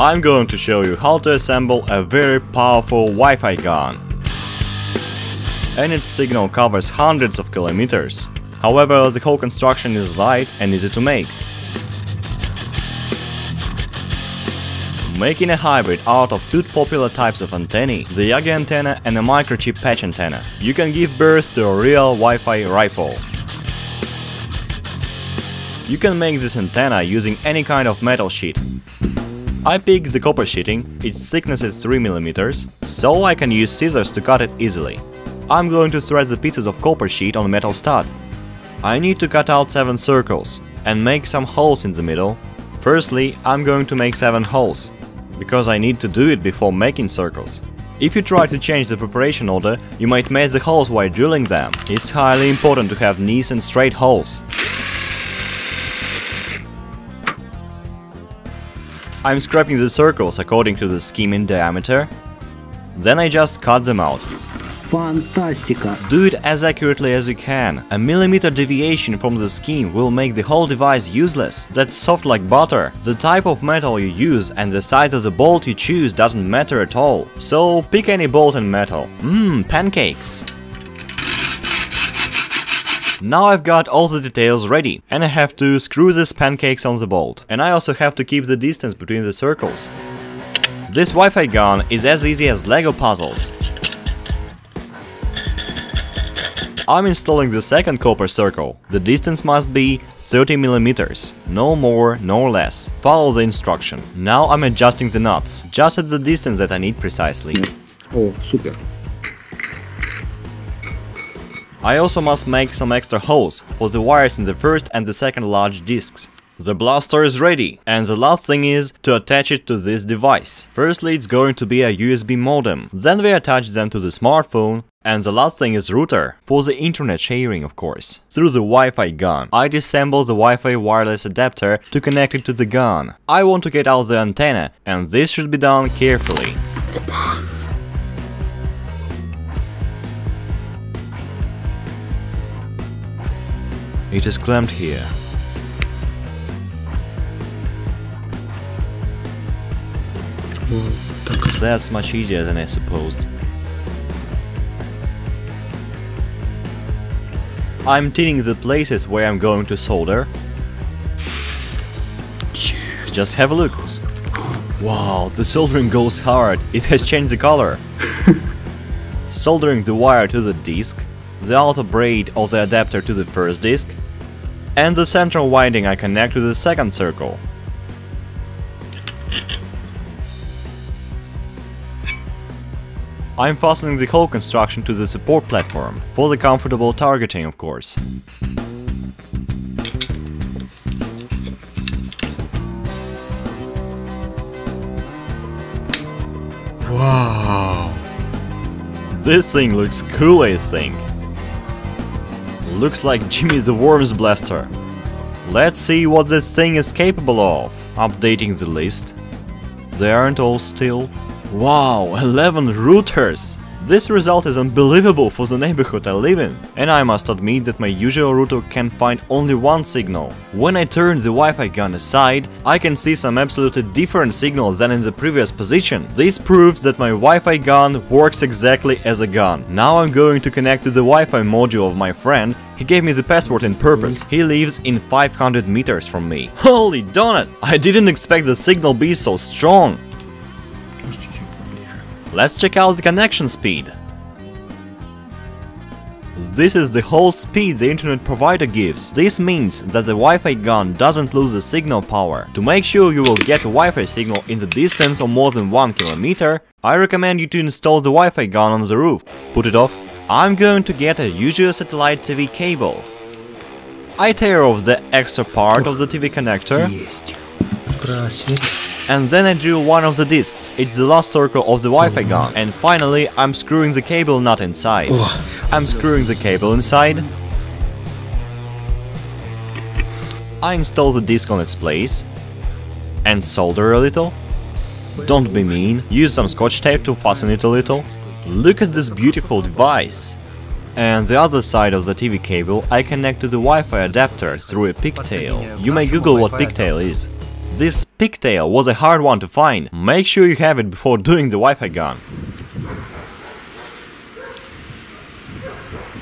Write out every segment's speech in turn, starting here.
I'm going to show you how to assemble a very powerful Wi-Fi gun. And its signal covers hundreds of kilometers. However, the whole construction is light and easy to make. Making a hybrid out of two popular types of antennae, the Yagi antenna and a microchip patch antenna, you can give birth to a real Wi-Fi rifle. You can make this antenna using any kind of metal sheet. I picked the copper sheeting, its thickness is 3mm, so I can use scissors to cut it easily. I'm going to thread the pieces of copper sheet on metal stud. I need to cut out 7 circles and make some holes in the middle. Firstly, I'm going to make 7 holes because I need to do it before making circles. If you try to change the preparation order, you might mess the holes while drilling them. It's highly important to have nice and straight holes. I'm scraping the circles according to the scheme in diameter. Then I just cut them out. Fantastica! Do it as accurately as you can. A millimeter deviation from the scheme will make the whole device useless. That's soft like butter. The type of metal you use and the size of the bolt you choose doesn't matter at all. So pick any bolt and metal. Mmm, pancakes! Now I've got all the details ready, and I have to screw these pancakes on the bolt. And I also have to keep the distance between the circles. This Wi-Fi gun is as easy as Lego puzzles. I'm installing the second copper circle. The distance must be 30 millimeters, no more, no less. Follow the instruction. Now I'm adjusting the nuts, just at the distance that I need precisely. Oh, super. I also must make some extra holes for the wires in the first and the second large discs. The blaster is ready, and the last thing is to attach it to this device. Firstly it's going to be a USB modem, then we attach them to the smartphone, and the last thing is router, for the internet sharing of course. Through the Wi-Fi gun, I disassemble the Wi-Fi wireless adapter to connect it to the gun. I want to get out the antenna, and this should be done carefully. It is clamped here. That's much easier than I supposed. I'm tinning the places where I'm going to solder. Just have a look. Wow, the soldering goes hard. It has changed the color. soldering the wire to the disc the outer braid of the adapter to the first disc, and the central winding I connect to the second circle. I'm fastening the whole construction to the support platform, for the comfortable targeting of course. Wow! This thing looks cool I think. Looks like Jimmy the Worms Blaster. Let's see what this thing is capable of. Updating the list. They aren't all still. Wow, 11 routers! This result is unbelievable for the neighborhood I live in, and I must admit that my usual router can find only one signal. When I turn the Wi-Fi gun aside, I can see some absolutely different signals than in the previous position. This proves that my Wi-Fi gun works exactly as a gun. Now I'm going to connect to the Wi-Fi module of my friend, he gave me the password in purpose. He lives in 500 meters from me. Holy donut! I didn't expect the signal be so strong. Let's check out the connection speed. This is the whole speed the internet provider gives. This means that the Wi-Fi gun doesn't lose the signal power. To make sure you will get a Wi-Fi signal in the distance of more than 1 kilometer, I recommend you to install the Wi-Fi gun on the roof. Put it off. I'm going to get a usual satellite TV cable. I tear off the extra part of the TV connector and then I drill one of the discs. It's the last circle of the Wi-Fi oh. gun. And finally, I'm screwing the cable nut inside. Oh. I'm screwing the cable inside. I install the disc on its place. And solder a little. Don't be mean, use some scotch tape to fasten it a little. Look at this beautiful device. And the other side of the TV cable I connect to the Wi-Fi adapter through a pigtail. You may google what pigtail is. This pigtail was a hard one to find. Make sure you have it before doing the Wi-Fi gun.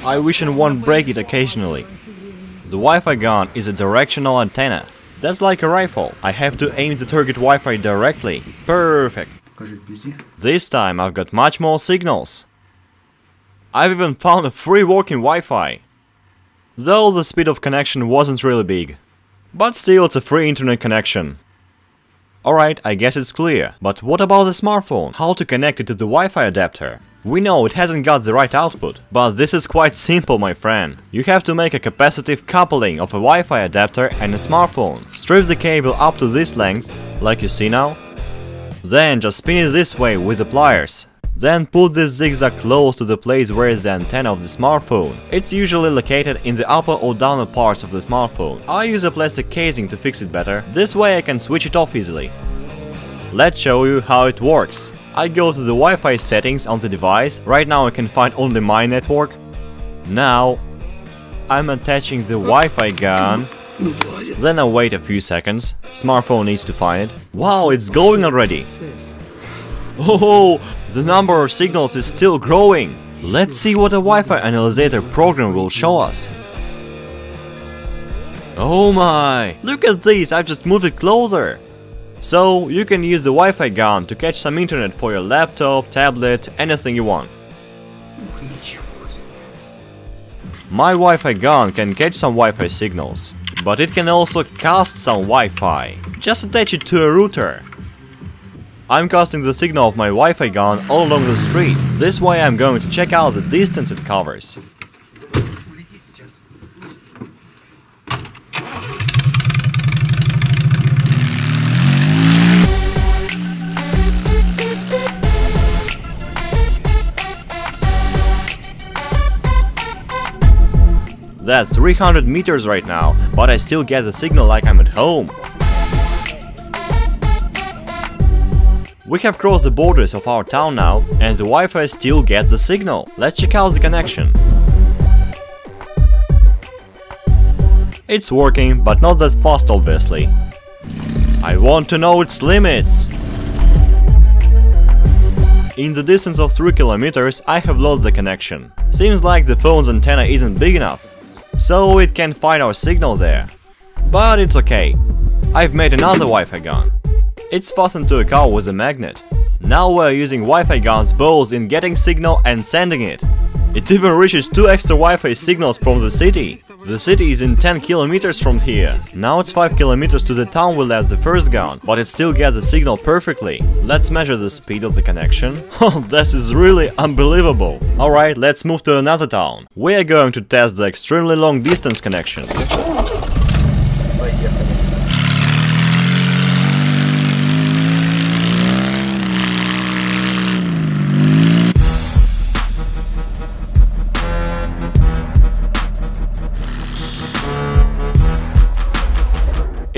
I wish it won't break it occasionally. The Wi-Fi gun is a directional antenna. That's like a rifle. I have to aim the target Wi-Fi directly. Perfect. This time I've got much more signals. I've even found a free working Wi-Fi. Though the speed of connection wasn't really big. But still it's a free internet connection. Alright, I guess it's clear. But what about the smartphone? How to connect it to the Wi-Fi adapter? We know it hasn't got the right output, but this is quite simple my friend. You have to make a capacitive coupling of a Wi-Fi adapter and a smartphone. Strip the cable up to this length, like you see now. Then just spin it this way with the pliers. Then put the zigzag close to the place where is the antenna of the smartphone. It's usually located in the upper or downer parts of the smartphone. I use a plastic casing to fix it better, this way I can switch it off easily. Let's show you how it works. I go to the Wi-Fi settings on the device, right now I can find only my network. Now I'm attaching the Wi-Fi gun then I wait a few seconds. Smartphone needs to find it. Wow, it's going already! Oh, the number of signals is still growing. Let's see what a Wi-Fi analyzer program will show us. Oh my, look at this, I've just moved it closer. So, you can use the Wi-Fi gun to catch some internet for your laptop, tablet, anything you want. My Wi-Fi gun can catch some Wi-Fi signals, but it can also cast some Wi-Fi. Just attach it to a router. I'm casting the signal of my Wi-Fi gun all along the street. This way I'm going to check out the distance it covers. That's 300 meters right now, but I still get the signal like I'm at home. We have crossed the borders of our town now, and the Wi-Fi still gets the signal. Let's check out the connection. It's working, but not that fast obviously. I want to know its limits! In the distance of 3 kilometers, I have lost the connection. Seems like the phone's antenna isn't big enough, so it can't find our signal there. But it's okay. I've made another Wi-Fi gun. It's fastened to a car with a magnet. Now we're using Wi-Fi guns both in getting signal and sending it. It even reaches two extra Wi-Fi signals from the city. The city is in 10 kilometers from here. Now it's 5 kilometers to the town we left the first gun, but it still gets the signal perfectly. Let's measure the speed of the connection. Oh, this is really unbelievable. Alright, let's move to another town. We are going to test the extremely long distance connection.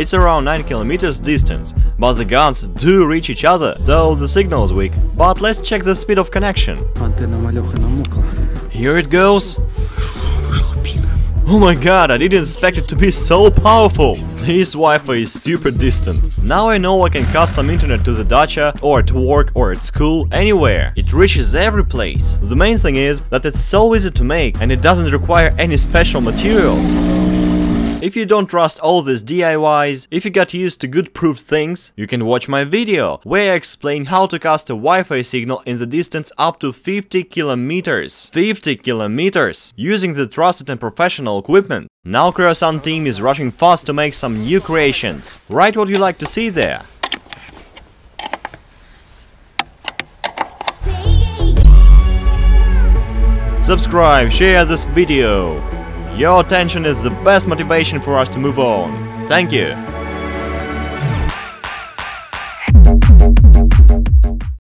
It's around 9 km distance, but the guns do reach each other, though the signal is weak. But let's check the speed of connection. Here it goes. Oh my god, I didn't expect it to be so powerful! This Wi-Fi is super distant. Now I know I can cast some internet to the dacha, or at work, or at school, anywhere. It reaches every place. The main thing is that it's so easy to make and it doesn't require any special materials. If you don't trust all these DIYs, if you got used to good proof things, you can watch my video, where I explain how to cast a Wi-Fi signal in the distance up to 50 kilometers. 50 kilometers! Using the trusted and professional equipment. Now Kreosan team is rushing fast to make some new creations. Write what you like to see there. Subscribe, share this video. Your attention is the best motivation for us to move on. Thank you.